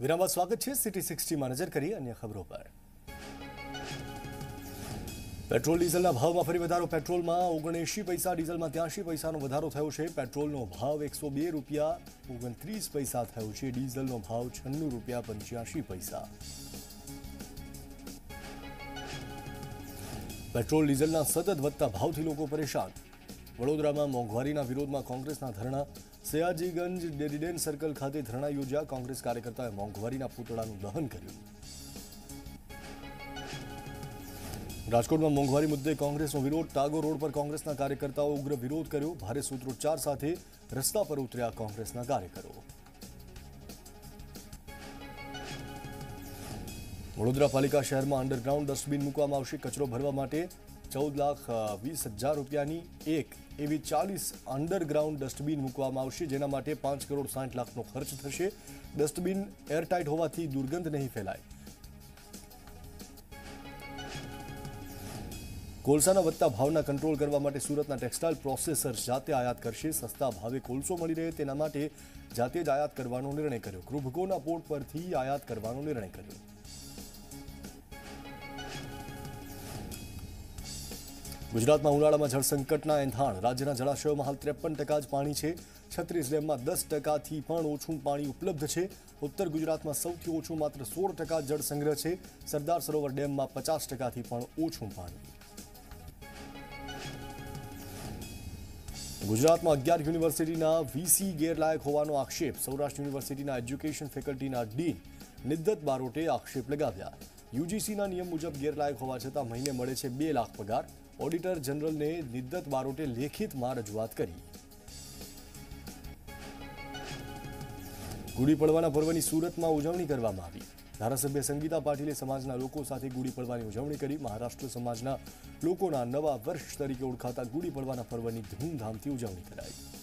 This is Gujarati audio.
વિરામ સ્વાગત છે સિટી સિક્સટીમાં. નજર કરી અન્ય ખબરો પર. પેટ્રોલ ડીઝલના ભાવમાં ફરી વધારો. પેટ્રોલમાં ઓગણએંશી પૈસા, ડીઝલમાં ત્યાંશી પૈસાનો વધારો થયો છે. પેટ્રોલનો ભાવ એકસો બે રૂપિયા, ઓગણત્રીસ પૈસા થયો છે. ડીઝલનો ભાવ છન્નું રૂપિયા પંચ્યાસી પૈસા. પેટ્રોલ ડીઝલના સતત વધતા ભાવથી લોકો પરેશાન. વડોદરામાં મોંઘવારીના વિરોધમાં કોંગ્રેસના ધરણા. સયાજીગંજ ડેરીડેન સર્કલ ખાતે ધરણા યોજ્યા. કોંગ્રેસ કાર્યકર્તાએ મોંઘવારીના પૂતળાનું દહન કર્યું. રાજકોટમાં મોંઘવારી મુદ્દે કોંગ્રેસનો વિરોધ. ટાગોર રોડ પર કોંગ્રેસના કાર્યકર્તાઓ ઉગ્ર વિરોધ કર્યો. ભારે સૂત્રોચ્ચાર સાથે રસ્તા પર ઉતર્યા કોંગ્રેસના કાર્યકરો. વડોદરા પાલિકા શહેરમાં અંડરગ્રાઉન્ડ ડસ્ટબિન મૂકવામાં આવશે. કચરો ભરવા માટે ચૌદ લાખ વીસ હજાર રૂપિયાની એક એવી ચાલીસ અંડરગ્રાઉન્ડ ડસ્ટબિન મૂકવામાં આવશે, જેના માટે પાંચ કરોડ સાઠ લાખનો ખર્ચ થશે. ડસ્ટબિન એરટાઇટ હોવાથી દુર્ગંધ નહીં ફેલાય. કોલસાના વધતા ભાવના કંટ્રોલ કરવા માટે સુરતના ટેક્સટાઇલ પ્રોસેસર જાતે આયાત કરશે. સસ્તા ભાવે કોલસો મળી રહે તેના માટે જાતે જ આયાત કરવાનો નિર્ણય કર્યો. ક્રુભકોના પોર્ટ પરથી આયાત કરવાનો નિર્ણય કર્યો. ગુજરાતમાં ઉનાળામાં જળસંકટના એંધાણ. રાજ્યના જળાશયોમાં હાલ ત્રેપન ટકા જ પાણી છે. છત્રીસ ડેમમાં દસ ટકાથી પણ ઓછું પાણી ઉપલબ્ધ છે. ઉત્તર ગુજરાતમાં સૌથી ઓછું માત્ર સોળ ટકા જળ સંગ્રહ છે. સરદાર સરોવર ડેમમાં પચાસ ટકાથી પણ ઓછું પાણી. ગુજરાતમાં અગિયાર યુનિવર્સિટીના વીસી ગેરલાયક હોવાનો આક્ષેપ. સૌરાષ્ટ્ર યુનિવર્સિટીના એજ્યુકેશન ફેકલ્ટીના ડીન નિદ્દત બારોટે આક્ષેપ લગાવ્યા. યુજીસીના નિયમ મુજબ ગેરલાયક હોવા છતાં મહિને મળે છે બે લાખ પગાર. ઓડિટર જનરલને નિદ્દત બારોટે લેખિતમાં રજૂઆત કરી. ગુડી પડવાના પર્વની સુરતમાં ઉજવણી કરવામાં આવી. ધારાસભ્ય સંગીતા પાટીલે સમાજના લોકો સાથે ગુડી પડવાની ઉજવણી કરી. મહારાષ્ટ્ર સમાજના લોકોના નવા વર્ષ તરીકે ઓળખાતા ગુડી પડવાના પર્વની ધૂમધામથી ઉજવણી કરાઈ.